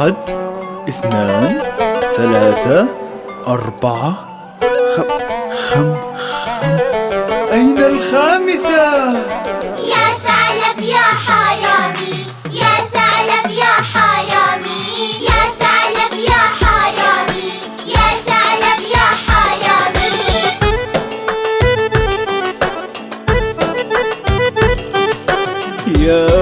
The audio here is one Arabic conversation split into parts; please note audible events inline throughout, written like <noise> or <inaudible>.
واحد اثنان ثلاثة أربعة خم خم خم أين الخامسة؟ يا ثعلب يا حرامي يا ثعلب يا حرامي يا ثعلب يا حرامي يا ثعلب يا حرامي يا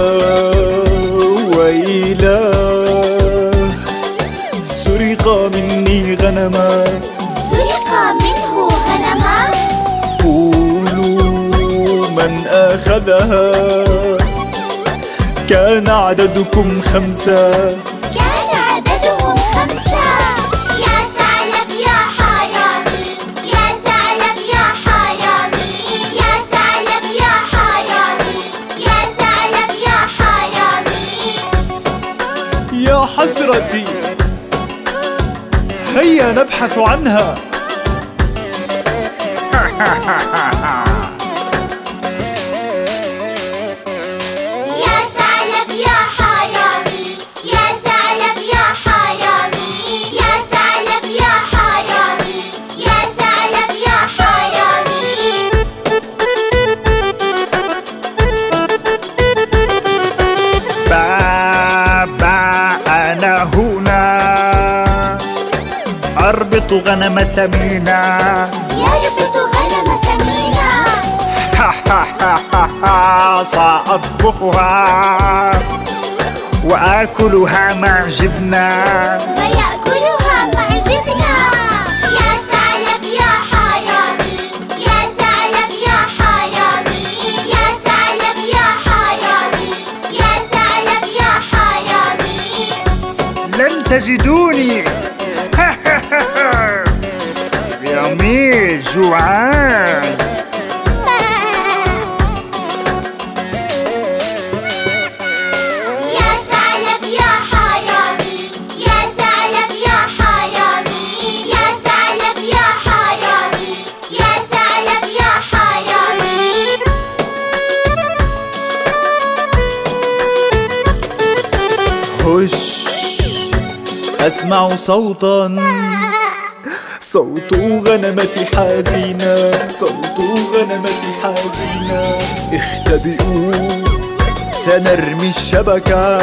أخذها كان عددكم خمسة. كان عددهم خمسة. يا ثعلب يا حرامي يا ثعلب يا حرامي يا ثعلب يا حرامي يا ثعلب يا حرامي يا حسرتي هيا نبحث عنها. يا <laughs> غنم سمينة يربط غنم سمينة سأطبخها وآكلها مع جبنة. ويأكلها مع جبنة. يا ثعلب يا حرامي يا ثعلب يا حرامي يا ثعلب يا حرامي يا ثعلب يا حرامي لن تجدوني. يا حرامي هش أسمع صوتا. صوت غنمة حزينة صوت غنمة حزينة. اختبئوا سنرمي الشبكة.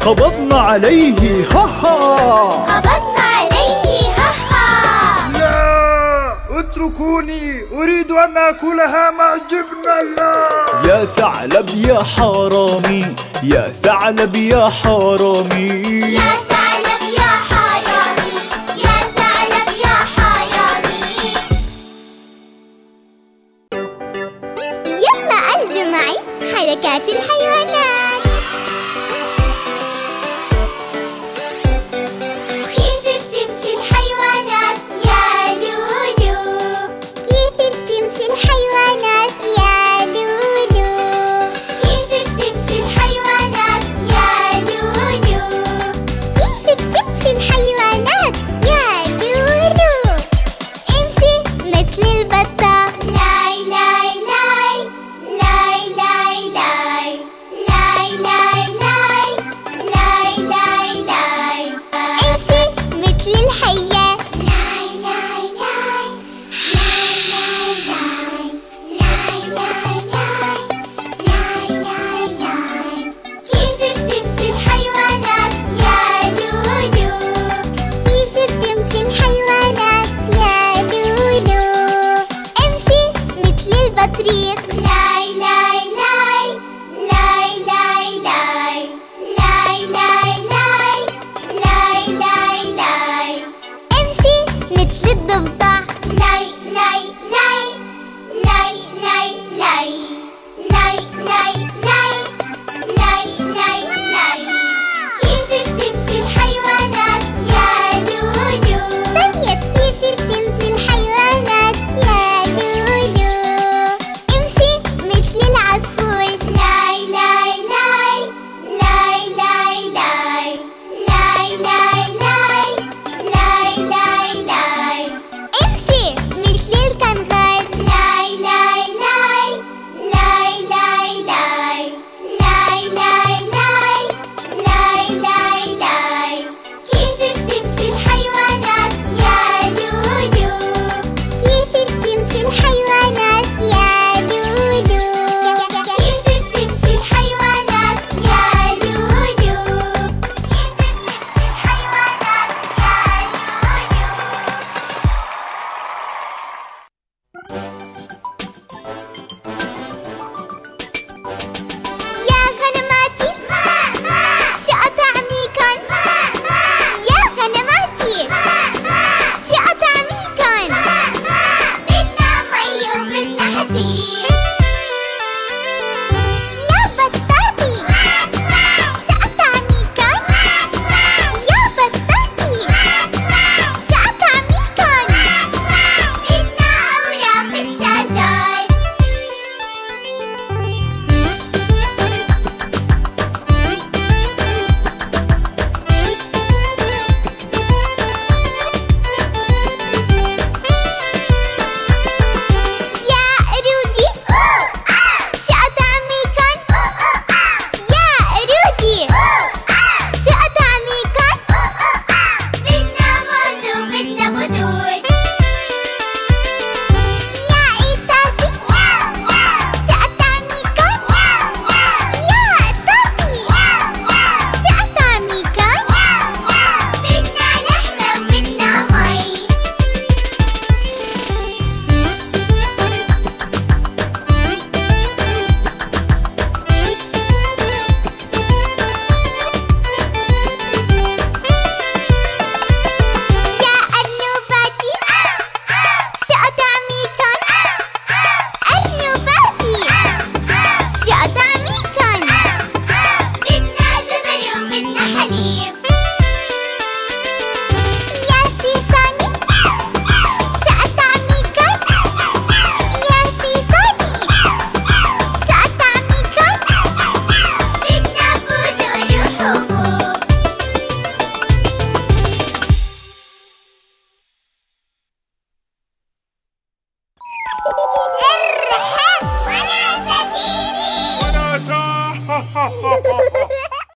قبضنا عليه ها ها قبضنا عليه هها لا اتركوني أريد أن آكلها مع جبنة لا يا ثعلب يا حرامي يا ثعلب يا حرامي. يا ثعلب يلا ألد معي حركات الحيوانات